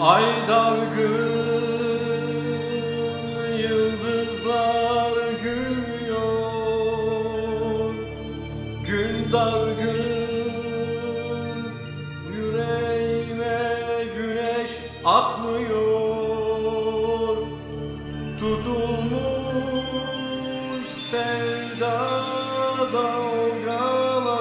Ay dargın, yıldızlar gülmüyor Gün dargın, yüreğime güneş akmıyor Tutulmuş sevda dalgalarına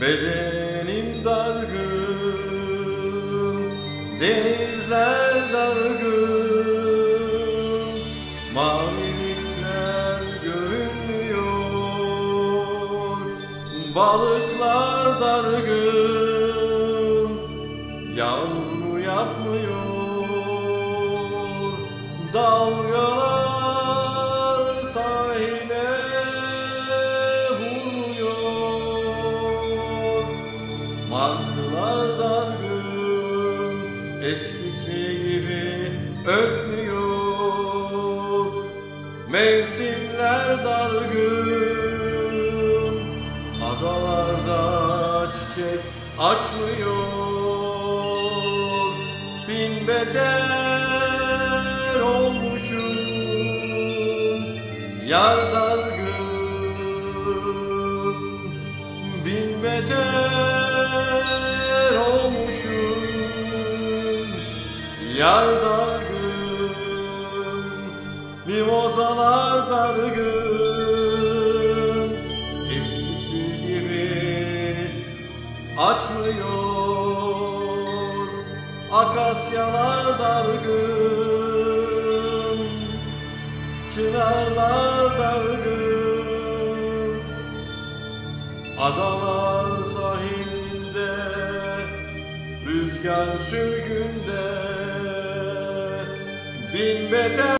Bedenim dargın Denizler dargın Mavilikler görünmüyor Balıklar dargın Yağmur yapmıyor Dalgalar Martılar dargın Eskisi gibi ötmüyor. Mevsimler dargın Adalarda çiçek açmıyor. Bin beter olmuşum Yar dargın Bin beter Yar dargın Mimozalar dargın Eskisi gibi açmıyor. Akasyalar dargın Çınarlar dargın. Adalar sahilinde Rüzgar sürgünde Bin beter